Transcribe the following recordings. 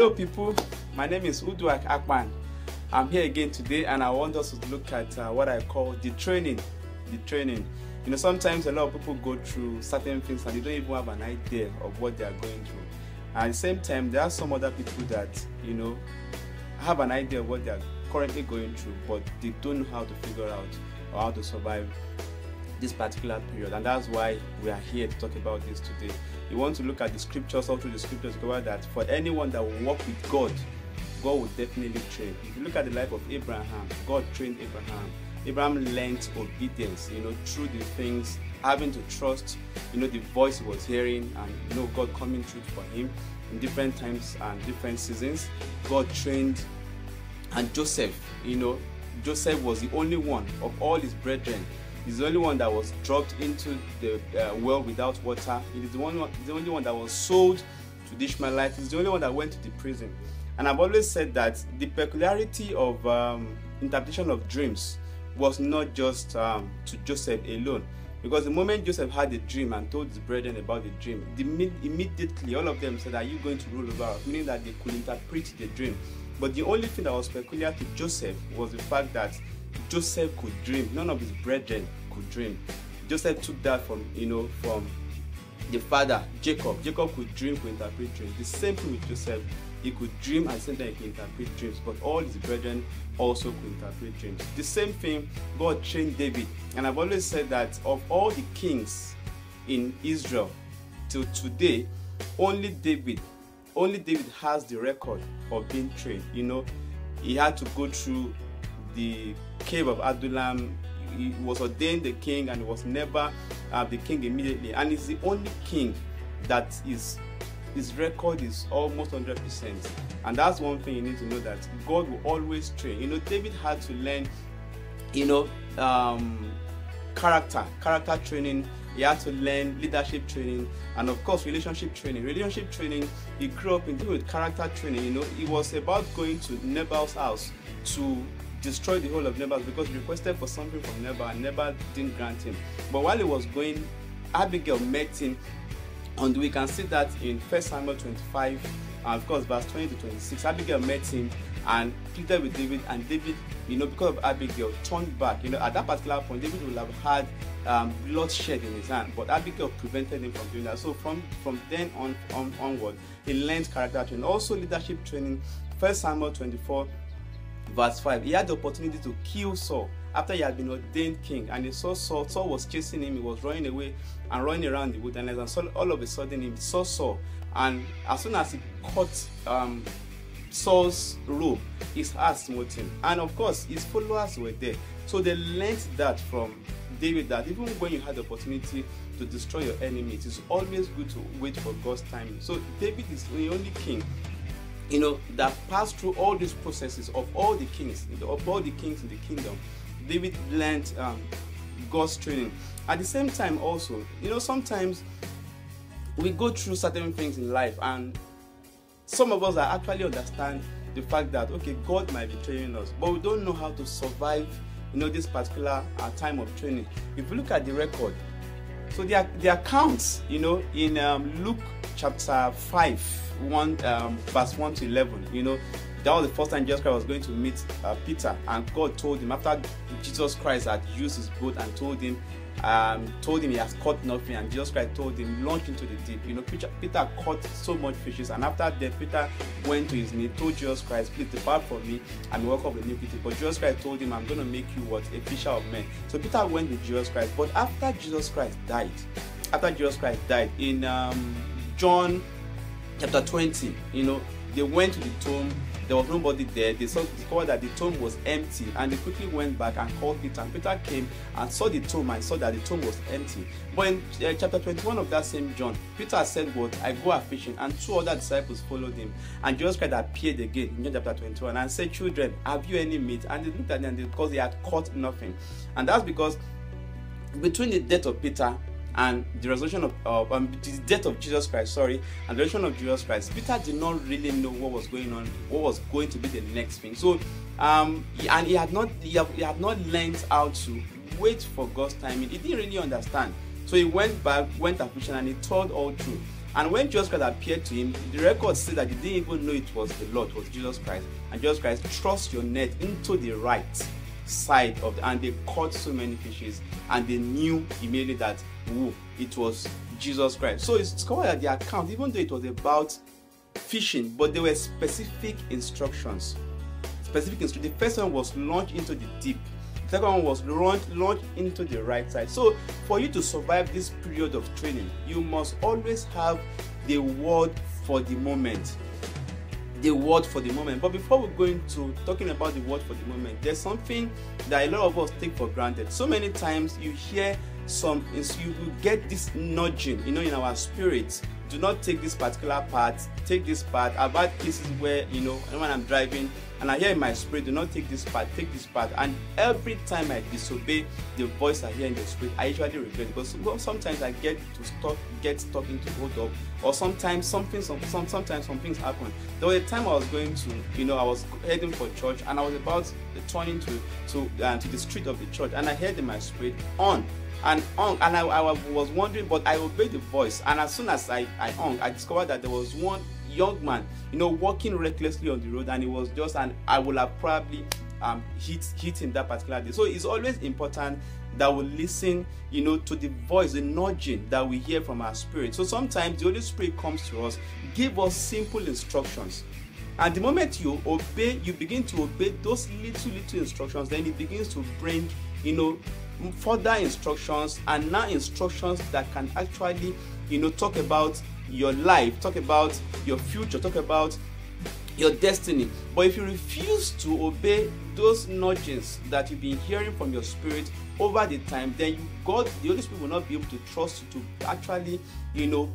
Hello, people. My name is Uduak Akpan. I'm here again today, and I want us to look at uh, what I call the training. The training. You know, sometimes a lot of people go through certain things and they don't even have an idea of what they are going through. And at the same time, there are some other people that you know have an idea of what they are currently going through, but they don't know how to figure out or how to survive this particular period. And that's why we are here to talk about this today. We want to look at the scriptures, all through the scriptures, discover that for anyone that will walk with God, God will definitely train. If you look at the life of Abraham, God trained Abraham. Abraham learned obedience, you know, through the things, having to trust, you know, the voice he was hearing, and you know, God coming through for him in different times and different seasons. God trained, and Joseph, you know, Joseph was the only one of all his brethren. He's the only one that was dropped into the uh, well without water. He is the one, the only one that was sold to the Ishmaelites. He's the only one that went to the prison. And I've always said that the peculiarity of um, interpretation of dreams was not just um, to Joseph alone. Because the moment Joseph had a dream and told his brethren about the dream, the, immediately all of them said, Are you going to rule over us? Meaning that they could interpret the dream. But the only thing that was peculiar to Joseph was the fact that Joseph could dream. None of his brethren could dream. Joseph took that from, you know, from the father, Jacob. Jacob could dream, could interpret dreams. The same thing with Joseph. He could dream and same time he could interpret dreams, but all his brethren also could interpret dreams. The same thing God trained David. And I've always said that of all the kings in Israel till today, only David, only David has the record of being trained. You know, he had to go through the cave of Adullam. He was ordained the king and he was never uh, the king immediately. And he's the only king that is his record is almost 100%. And that's one thing you need to know that God will always train. You know, David had to learn, you know, um, character, character training. He had to learn leadership training and, of course, relationship training. Relationship training, he grew up in with character training. You know, it was about going to Nabal's house to destroy the whole of Naboth because he requested for something from Naboth and Naboth didn't grant him. But while he was going, Abigail met him, and we can see that in 1 Samuel 25, and of course, verse 20 to 26. Abigail met him and pleaded with David, and David, you know, because of Abigail, turned back. You know, at that particular point, David would have had um, bloodshed in his hand, but Abigail prevented him from doing that. So from from then on, on onward, he learned character training, also leadership training. 1 Samuel 24 verse 5 he had the opportunity to kill saul after he had been ordained king. And he saw saul saul was chasing him he was running away and running around the wilderness and saul all of a sudden he saw saul. And as soon as he caught um, saul's robe his heart smote him and of course his followers were there. So they learned that from david that even when you had the opportunity to destroy your enemy it is always good to wait for god's timing. So david is the only king you know, that passed through all these processes of all the kings, of all the kings in the kingdom. David learned um, God's training. At the same time, also, you know, sometimes we go through certain things in life, and some of us are actually understand the fact that okay, God might be training us, but we don't know how to survive, you know, this particular uh, time of training. If you look at the record, so the, the accounts, you know, in um, Luke chapter 5, 1 um, verse 1 to 11 you know. That was the first time jesus christ was going to meet uh, peter and god told him after jesus christ had used his boat and told him um, told him he has caught nothing and jesus christ told him launch into the deep. You know peter, peter caught so much fishes and after that peter went to his knee told jesus christ please depart from me and walk up iniquity. But jesus christ told him i'm going to make you what? A fisher of men. So peter went with jesus christ but after jesus christ died after jesus christ died in um, john chapter 20, you know, they went to the tomb, there was nobody there. They saw discovered that the tomb was empty, and they quickly went back and called Peter. And Peter came and saw the tomb and saw that the tomb was empty. But in uh, chapter 21 of that same John, Peter said, What I go a fishing, and two other disciples followed him. And Jesus Christ appeared again in John chapter 21 and said, Children, have you any meat? And they looked at because they had caught nothing. And that's because between the death of Peter and the resurrection of, of um, the death of Jesus Christ, sorry, and the resurrection of Jesus Christ, Peter did not really know what was going on, what was going to be the next thing. So, um, and he had not he, have, he had not learned how to wait for God's timing. He didn't really understand. So he went back, went a fishing, and he told all truth. And when Jesus Christ appeared to him, the record said that he didn't even know it was the Lord, it was Jesus Christ. And Jesus Christ thrust your net into the right side of the, and they caught so many fishes and they knew immediately that it was Jesus Christ. So it's called that the account, even though it was about fishing, but there were specific instructions. Specific instructions. The first one was launch into the deep. The second one was launch, launched into the right side. So for you to survive this period of training, you must always have the word for the moment the word for the moment. But before we go into talking about the word for the moment, there's something that a lot of us take for granted. So many times you hear some, you get this nudging, you know, in our spirits do not take this particular part take this part i've had cases where you know when i'm driving and i hear in my spirit do not take this part take this part and every time i disobey the voice i hear in the spirit i usually regret. Because sometimes i get to stop get stuck into hold up. Or sometimes something some, some sometimes some things happen. There was a time i was going to you know i was heading for church and i was about turning to to uh, to the street of the church. And i heard in my spirit on and hung and I, I was wondering but i obeyed the voice. And as soon as i i hung i discovered that there was one young man you know walking recklessly on the road and it was just and i would have probably um hit hit him that particular day. So it's always important that we listen you know to the voice the nudging that we hear from our spirit. So sometimes the holy spirit comes to us give us simple instructions. And the moment you obey you begin to obey those little little instructions then it begins to bring you know further instructions and now instructions that can actually you know talk about your life talk about your future talk about your destiny. But if you refuse to obey those nudges that you've been hearing from your spirit over the time then you god the holy spirit will not be able to trust you to actually you know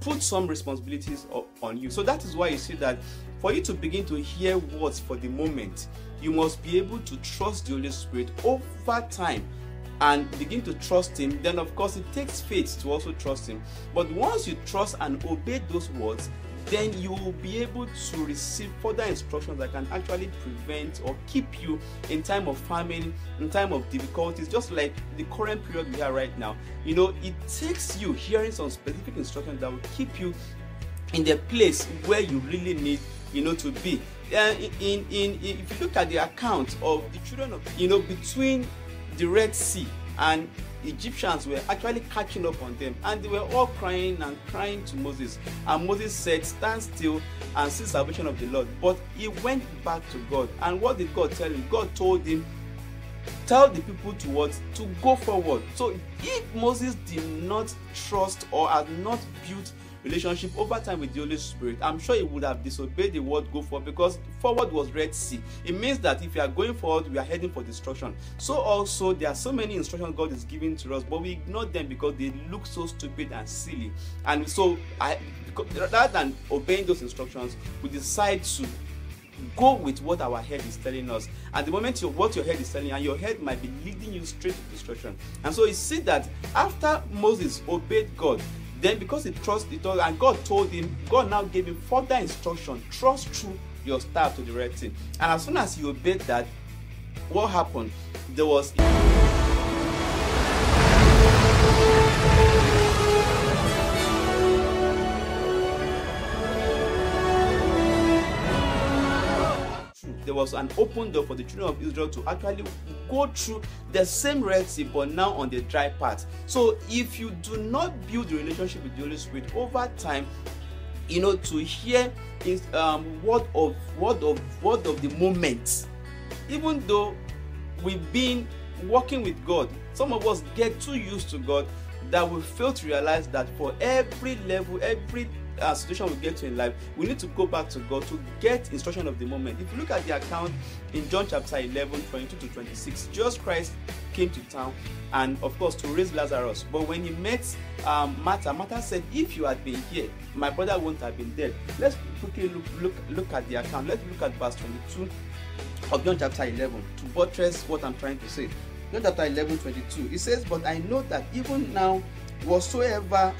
put some responsibilities on you. So that is why you see that for you to begin to hear words for the moment you must be able to trust the holy spirit over time and begin to trust him then of course it takes faith to also trust him. But once you trust and obey those words then you will be able to receive further instructions that can actually prevent or keep you in time of famine in time of difficulties just like the current period we are right now. You know it takes you hearing some specific instructions that will keep you in the place where you really need you know to be. Uh, in, in, in if you look at the account of the children of you know between the Red Sea and Egyptians were actually catching up on them and they were all crying and crying to Moses. And Moses said, Stand still and see salvation of the Lord. But he went back to God. And what did God tell him? God told him, Tell the people to what? To go forward. So if Moses did not trust or had not built relationship over time with the Holy Spirit, I'm sure he would have disobeyed the word go forward because forward was Red Sea. It means that if you are going forward, we are heading for destruction. So also there are so many instructions God is giving to us, but we ignore them because they look so stupid and silly. And so I rather than obeying those instructions, we decide to go with what our head is telling us. At the moment, you, what your head is telling, and your head might be leading you straight to destruction. And so you see that after Moses obeyed God, then because he trusted it all, and God told him, God now gave him further instruction, trust through your staff to the red sea. And as soon as he obeyed that, what happened? There was there was an open door for the children of Israel to actually go through the same Red Sea, but now on the dry part. So, if you do not build the relationship with the Holy Spirit over time, you know, to hear is um, word of word of word of the moment, even though we've been working with God, some of us get too used to God that we fail to realize that for every level, every uh, situation we get to in life, we need to go back to God to get instruction of the moment. If you look at the account in John chapter 11, 22 to 26, Jesus Christ came to town and, of course, to raise Lazarus. But when he met um, Martha, Martha said, If you had been here, my brother wouldn't have been dead. Let's quickly look, look, look at the account. Let's look at verse 22 of John chapter 11 to buttress what I'm trying to say. John chapter 11, 22. It says, But I know that even now, whatsoever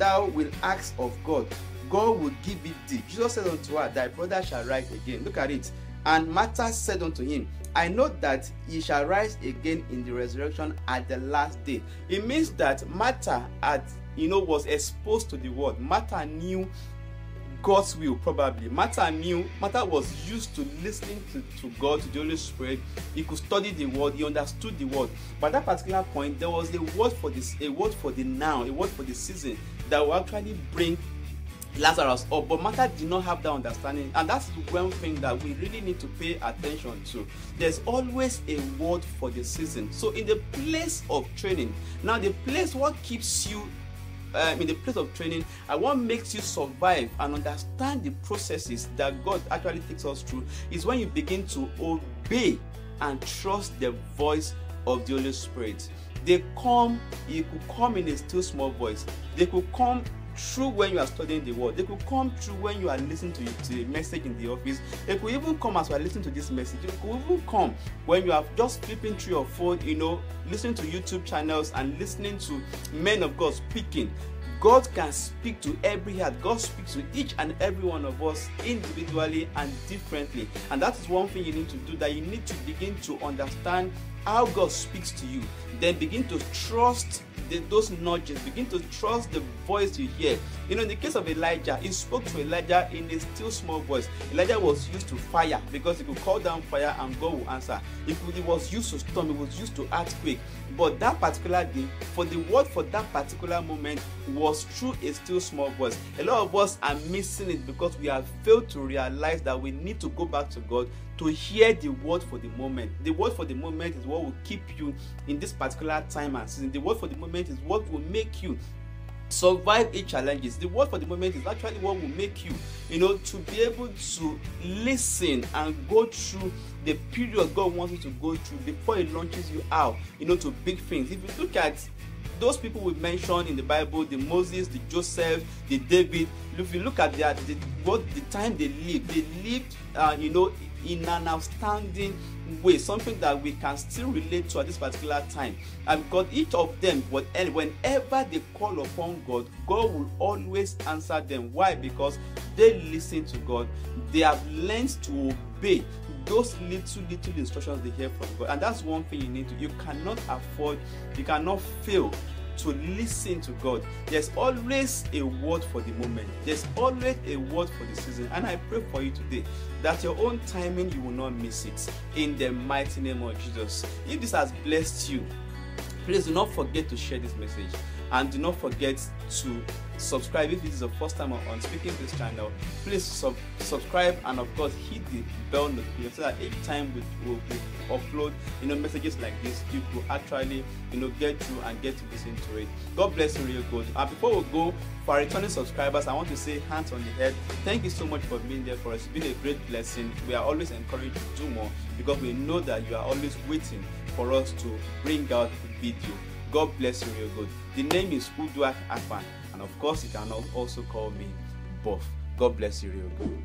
thou wilt ask of God, God will give it thee. Jesus said unto her, Thy brother shall rise again. Look at it. And Martha said unto him, I know that he shall rise again in the resurrection at the last day. It means that Martha had you know, was exposed to the word. Martha knew God's will, probably. Martha knew, Martha was used to listening to, to God, to the Holy Spirit. He could study the word, he understood the word. But at that particular point, there was a word for this, a word for the now, a word for the season that will actually bring Lazarus up. But Martha did not have that understanding, and that's one thing that we really need to pay attention to. There's always a word for the season. So, in the place of training, now the place what keeps you um, in the place of training and what makes you survive and understand the processes that God actually takes us through is when you begin to obey and trust the voice of the Holy Spirit. They come, it could come in a still small voice. They could come through when you are studying the word. They could come through when you are listening to, to a message in the office. They could even come as you are listening to this message. They could even come when you are just flipping through your phone, you know, listening to YouTube channels and listening to men of God speaking. God can speak to every heart. God speaks to each and every one of us individually and differently. And that is one thing you need to do that you need to begin to understand how God speaks to you. Then begin to trust the, those nudges, begin to trust the voice you hear. You know, in the case of Elijah, he spoke to Elijah in a still small voice. Elijah was used to fire because he could call down fire and God will answer. He was used to storm, he was used to earthquake. But that particular day, for the word for that particular moment was through a still small voice. A lot of us are missing it because we have failed to realize that we need to go back to God to hear the word for the moment. The word for the moment is what will keep you in this particular time and season. The word for the moment is what will make you survive each challenges the word for the moment is actually what will make you you know to be able to listen and go through the period god wants you to go through before he launches you out you know to big things if you look at those people we mentioned in the bible the moses the joseph the david if you look at their the, what the time they lived they lived uh, you know in an outstanding way something that we can still relate to at this particular time. And because each of them whenever they call upon god god will always answer them. Why? Because they listen to god. They have learned to obey those little little instructions they hear from god and that's one thing you need to you cannot afford you cannot fail to listen to God. There's always a word for the moment. There's always a word for the season. And I pray for you today that your own timing you will not miss it. In the mighty name of Jesus. If this has blessed you, please do not forget to share this message and do not forget to subscribe if this is the first time on speaking this channel. Please sub subscribe and of course hit the bell notification so that each time we, we, we upload you know messages like this you will actually you know get through and get to listen to it. God bless you real good. And before we go for returning subscribers i want to say hands on the head. Thank you so much for being there for us. It's been a great blessing. We are always encouraged to do more because we know that you are always waiting for us to bring out video God bless you real good. The name is Uduak Akpan, and of course, you can also call me Buff. God bless you real good.